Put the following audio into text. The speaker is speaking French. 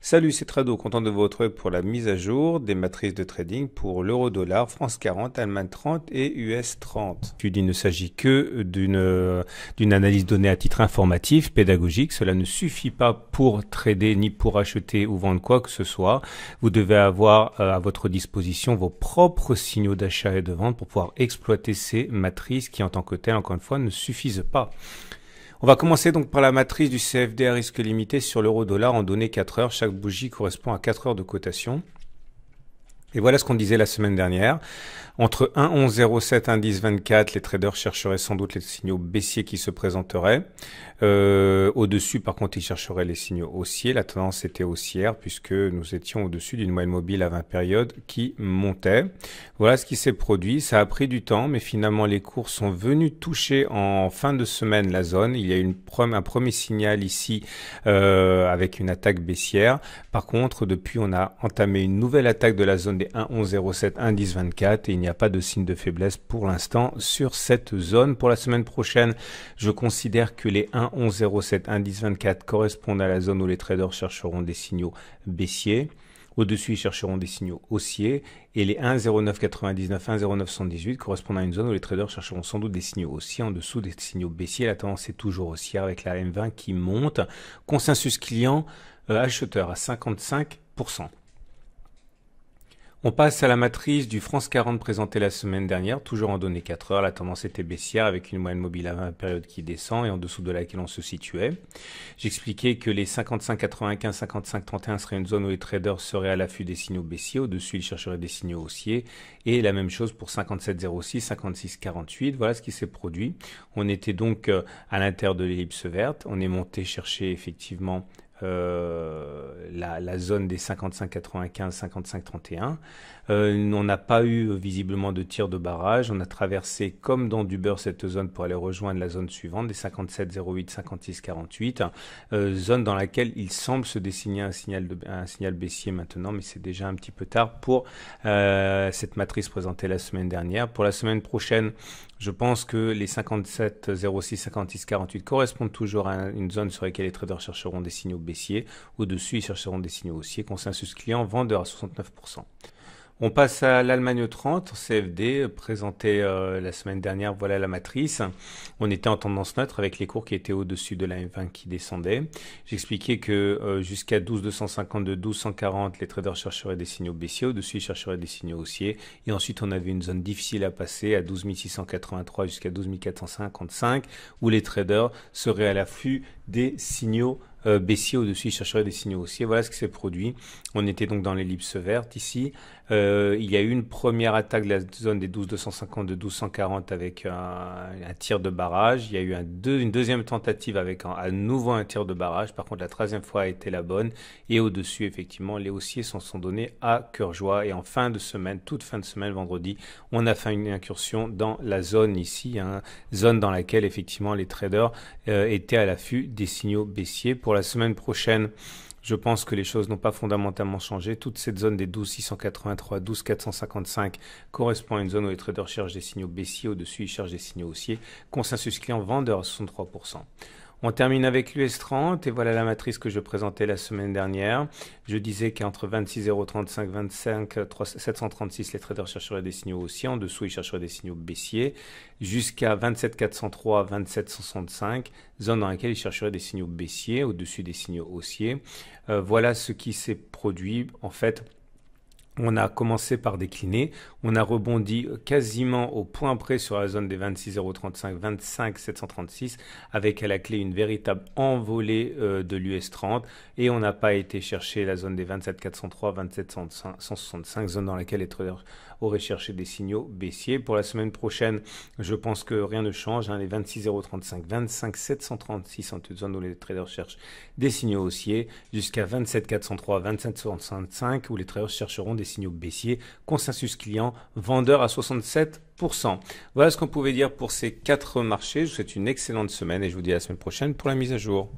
Salut, c'est Trado, content de vous retrouver pour la mise à jour des matrices de trading pour l'euro-dollar, France 40, Allemagne 30 et US 30. Il ne s'agit que d'une d'une analyse donnée à titre informatif, pédagogique. Cela ne suffit pas pour trader ni pour acheter ou vendre quoi que ce soit. Vous devez avoir euh, à votre disposition vos propres signaux d'achat et de vente pour pouvoir exploiter ces matrices qui en tant que telles, encore une fois, ne suffisent pas. On va commencer donc par la matrice du CFD à risque limité sur l'euro-dollar en données 4 heures. Chaque bougie correspond à 4 heures de cotation. Et voilà ce qu'on disait la semaine dernière. Entre 1.11.07 1.10.24, les traders chercheraient sans doute les signaux baissiers qui se présenteraient. Euh, au-dessus, par contre, ils chercheraient les signaux haussiers. La tendance était haussière puisque nous étions au-dessus d'une moyenne mobile à 20 périodes qui montait. Voilà ce qui s'est produit. Ça a pris du temps, mais finalement, les cours sont venus toucher en fin de semaine la zone. Il y a une un premier signal ici euh, avec une attaque baissière. Par contre, depuis, on a entamé une nouvelle attaque de la zone des 1.11.07, 1.10.24 et il n'y a pas de signe de faiblesse pour l'instant sur cette zone. Pour la semaine prochaine, je considère que les 1.11.07, 1.10.24 correspondent à la zone où les traders chercheront des signaux baissiers. Au-dessus, ils chercheront des signaux haussiers. Et les 1,0999, 1,0918 correspondent à une zone où les traders chercheront sans doute des signaux haussiers. En dessous des signaux baissiers, la tendance est toujours haussière avec la M20 qui monte. Consensus client euh, acheteur à 55%. On passe à la matrice du France 40 présentée la semaine dernière, toujours en données 4 heures. La tendance était baissière avec une moyenne mobile à 20 période qui descend et en dessous de laquelle on se situait. J'expliquais que les 55-95, 55-31 seraient une zone où les traders seraient à l'affût des signaux baissiers. Au-dessus, ils chercheraient des signaux haussiers. Et la même chose pour 57-06, 56-48. Voilà ce qui s'est produit. On était donc euh, à l'intérieur de l'ellipse verte. On est monté chercher effectivement la, la, zone des 55-95, 55-31. Euh, on n'a pas eu visiblement de tir de barrage. On a traversé comme dans du beurre cette zone pour aller rejoindre la zone suivante des 57-08, 56-48. Euh, zone dans laquelle il semble se dessiner un signal, un signal baissier maintenant, mais c'est déjà un petit peu tard pour euh, cette matrice présentée la semaine dernière. Pour la semaine prochaine, je pense que les 57, 06, 56, 48 correspondent toujours à une zone sur laquelle les traders chercheront des signaux baissiers. Au-dessus, ils chercheront des signaux haussiers. Consensus client, vendeur à 69%. On passe à l'Allemagne 30, CFD, présenté euh, la semaine dernière, voilà la matrice. On était en tendance neutre avec les cours qui étaient au-dessus de la M20 qui descendaient. J'expliquais que euh, jusqu'à 12,252, 1240, les traders chercheraient des signaux baissiers, au-dessus ils chercheraient des signaux haussiers. Et ensuite on avait une zone difficile à passer à 12683 jusqu'à 12455 où les traders seraient à l'affût des signaux euh, baissier au-dessus, il chercherait des signaux haussiers. Voilà ce qui s'est produit. On était donc dans l'ellipse verte ici. Euh, il y a eu une première attaque de la zone des 12,250 de 1240 avec un, tir de barrage. Il y a eu une deuxième tentative avec à nouveau un tir de barrage. Par contre, la troisième fois a été la bonne. Et au-dessus, effectivement, les haussiers s'en sont donnés à cœur joie. Et en fin de semaine, toute fin de semaine, vendredi, on a fait une incursion dans la zone ici, hein, zone dans laquelle effectivement les traders euh, étaient à l'affût des signaux baissiers. La semaine prochaine, je pense que les choses n'ont pas fondamentalement changé. Toute cette zone des 12 683, 12 455 correspond à une zone où les traders cherchent des signaux baissiers. Au-dessus, ils cherchent des signaux haussiers. Consensus client vendeur à 63%. On termine avec l'US 30 et voilà la matrice que je présentais la semaine dernière. Je disais qu'entre 26,035, 25, 736, les traders chercheraient des signaux haussiers. En dessous, ils chercheraient des signaux baissiers. Jusqu'à 27,403, 27,65, zone dans laquelle ils chercheraient des signaux baissiers, au-dessus des signaux haussiers. Euh, voilà ce qui s'est produit en fait on a commencé par décliner, on a rebondi quasiment au point près sur la zone des 26,035, 25,736, avec à la clé une véritable envolée euh, de l'US 30, et on n'a pas été chercher la zone des 27,403, 27,165, zone dans laquelle les traders auraient cherché des signaux baissiers. Pour la semaine prochaine, je pense que rien ne change, hein, les 26,035, 25,736 en toute zone où les traders cherchent des signaux haussiers, jusqu'à 27,403, 27,65, où les traders chercheront des signaux baissiers, consensus client, vendeur à 67%. Voilà ce qu'on pouvait dire pour ces quatre marchés. Je vous souhaite une excellente semaine et je vous dis à la semaine prochaine pour la mise à jour.